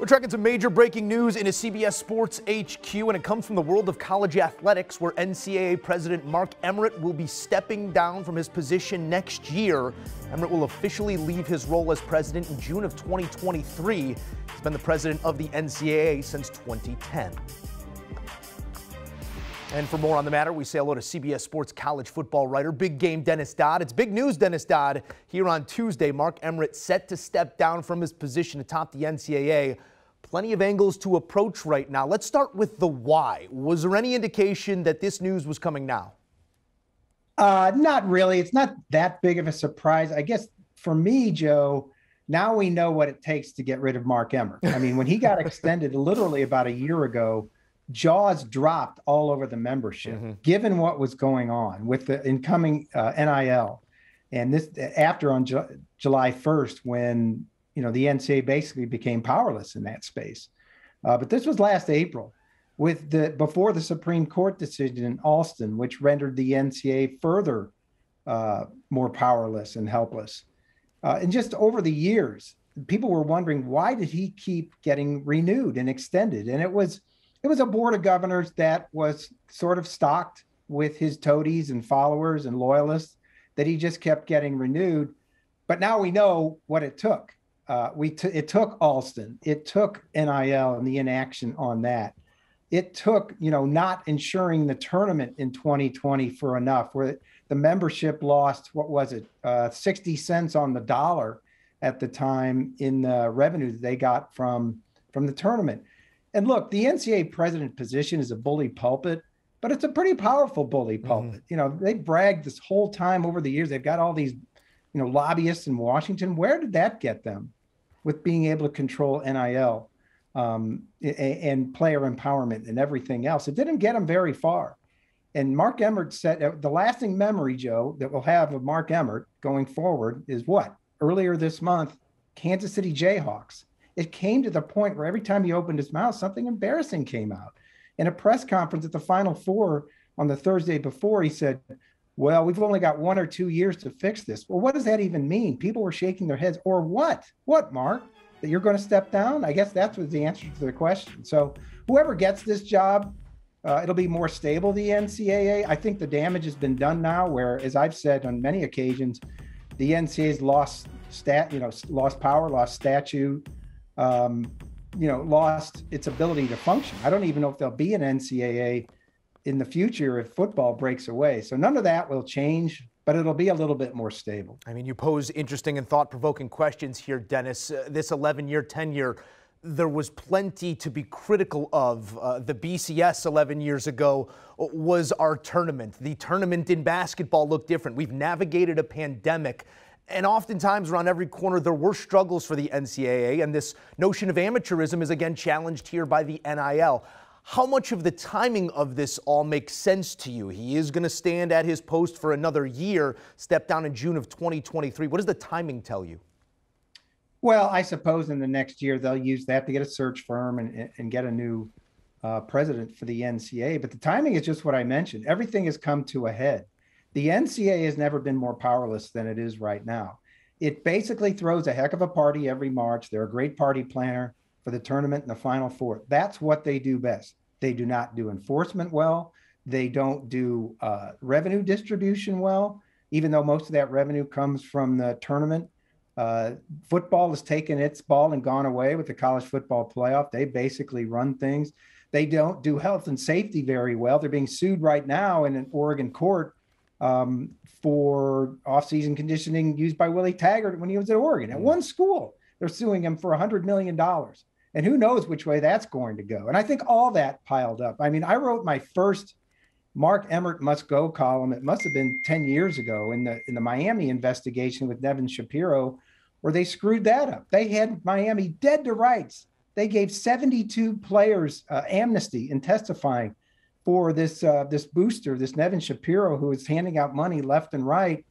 We're tracking some major breaking news in a CBS Sports HQ, and it comes from the world of college athletics, where NCAA President Mark Emmert will be stepping down from his position next year. Emmert will officially leave his role as president in June of 2023. He's been the president of the NCAA since 2010. And for more on the matter, we say hello to CBS Sports college football writer, big game Dennis Dodd. It's big news, Dennis Dodd. Here on Tuesday, Mark Emmert set to step down from his position atop the NCAA. Plenty of angles to approach right now. Let's start with the why. Was there any indication that this news was coming now? Uh, not really. It's not that big of a surprise. I guess for me, Joe, now we know what it takes to get rid of Mark Emmert. I mean, when he got extended literally about a year ago, jaws dropped all over the membership, mm-hmm. given what was going on with the incoming uh, NIL. And this after on Ju- July 1st, when you know the NCAA basically became powerless in that space. Uh, but this was last April, with the before the Supreme Court decision in Alston, which rendered the NCAA further uh, more powerless and helpless. Uh, and just over the years, people were wondering why did he keep getting renewed and extended? And it was it was a board of governors that was sort of stocked with his toadies and followers and loyalists that he just kept getting renewed. But now we know what it took. Uh, we t- it took Alston, it took NIL and the inaction on that. It took you know not insuring the tournament in 2020 for enough, where the membership lost what was it, uh, 60 cents on the dollar at the time in the revenue that they got from from the tournament. And look, the NCAA president position is a bully pulpit, but it's a pretty powerful bully mm-hmm. pulpit. Mm-hmm. You know, they bragged this whole time over the years. They've got all these, you know, lobbyists in Washington. Where did that get them with being able to control NIL um, and player empowerment and everything else? It didn't get him very far. And Mark Emmert said uh, the lasting memory, Joe, that we'll have of Mark Emmert going forward is what? Earlier this month, Kansas City Jayhawks it came to the point where every time he opened his mouth, something embarrassing came out. In a press conference at the Final Four on the Thursday before, he said, Well, we've only got one or two years to fix this. Well, what does that even mean? People were shaking their heads. Or what? What, Mark? That you're going to step down? I guess that's the answer to the question. So, whoever gets this job, uh, it'll be more stable, the NCAA. I think the damage has been done now, where, as I've said on many occasions, the NCAA's lost stat, you know, lost power, lost statue, um, you know, lost its ability to function. I don't even know if there'll be an NCAA in the future if football breaks away. So none of that will change, but it'll be a little bit more stable. I mean, you pose interesting and thought provoking questions here, Dennis. Uh, this 11 year tenure, there was plenty to be critical of. Uh, the BCS 11 years ago was our tournament. The tournament in basketball looked different. We've navigated a pandemic. And oftentimes around every corner, there were struggles for the NCAA, and this notion of amateurism is again challenged here by the NIL. How much of the timing of this all makes sense to you? He is going to stand at his post for another year, step down in June of 2023. What does the timing tell you? Well, I suppose in the next year they'll use that to get a search firm and, and get a new uh, president for the NCA. But the timing is just what I mentioned. Everything has come to a head. The NCA has never been more powerless than it is right now. It basically throws a heck of a party every March. They're a great party planner for the tournament and the Final Four. That's what they do best. They do not do enforcement well. They don't do uh, revenue distribution well, even though most of that revenue comes from the tournament. Uh, football has taken its ball and gone away with the college football playoff. They basically run things. They don't do health and safety very well. They're being sued right now in an Oregon court um, for off-season conditioning used by Willie Taggart when he was at Oregon. At mm. one school, they're suing him for $100 million. And who knows which way that's going to go. And I think all that piled up. I mean, I wrote my first Mark Emmert must go column. It must have been 10 years ago in the in the Miami investigation with Nevin Shapiro, where they screwed that up. They had Miami dead to rights. They gave 72 players uh, amnesty in testifying for this uh, this booster, this Nevin Shapiro, who was handing out money left and right,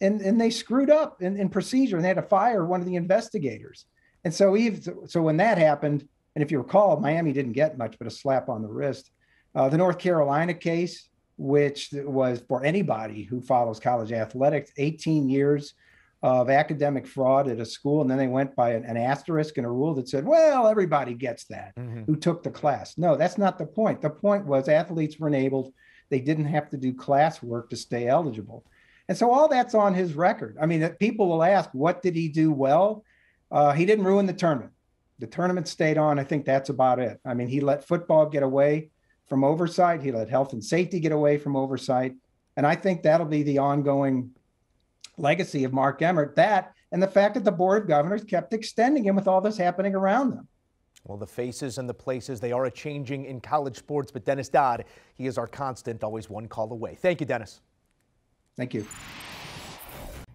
and and they screwed up in, in procedure, and they had to fire one of the investigators. And so, even, so when that happened, and if you recall, Miami didn't get much but a slap on the wrist. Uh, the North Carolina case, which was for anybody who follows college athletics, 18 years of academic fraud at a school, and then they went by an, an asterisk and a rule that said, well, everybody gets that mm-hmm. who took the class. No, that's not the point. The point was athletes were enabled, they didn't have to do classwork to stay eligible. And so all that's on his record. I mean, people will ask, what did he do well? Uh, he didn't ruin the tournament. The tournament stayed on. I think that's about it. I mean, he let football get away from oversight. He let health and safety get away from oversight. And I think that'll be the ongoing legacy of Mark Emmert. That and the fact that the Board of Governors kept extending him with all this happening around them. Well, the faces and the places, they are a changing in college sports, but Dennis Dodd, he is our constant, always one call away. Thank you, Dennis. Thank you.